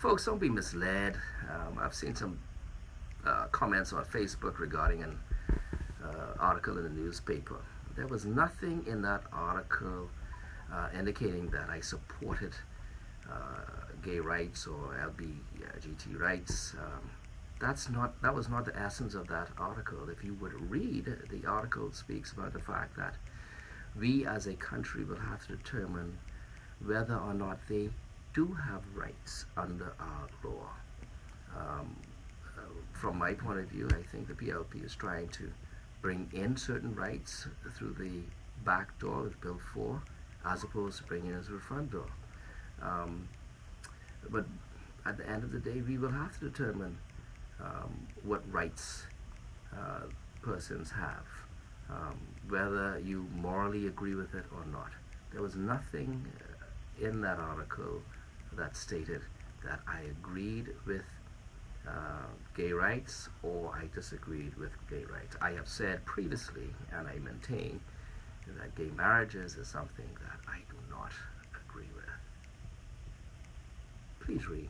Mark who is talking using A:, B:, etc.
A: folks, don't be misled. Um, I've seen some uh, comments on Facebook regarding an uh, article in the newspaper. There was nothing in that article uh, indicating that I supported uh, gay rights or LGBT rights. Um, that's not that was not the essence of that article. If you would read, the article speaks about the fact that we as a country will have to determine whether or not they do have rights under our law. Um, uh, from my point of view, I think the PLP is trying to bring in certain rights through the back door with Bill 4 as opposed to bringing it through the front door. Um, but at the end of the day, we will have to determine um, what rights uh, persons have, um, whether you morally agree with it or not. There was nothing uh, in that article that stated that I agreed with uh, gay rights or I disagreed with gay rights. I have said previously, and I maintain, that gay marriages is something that I do not agree with. Please read.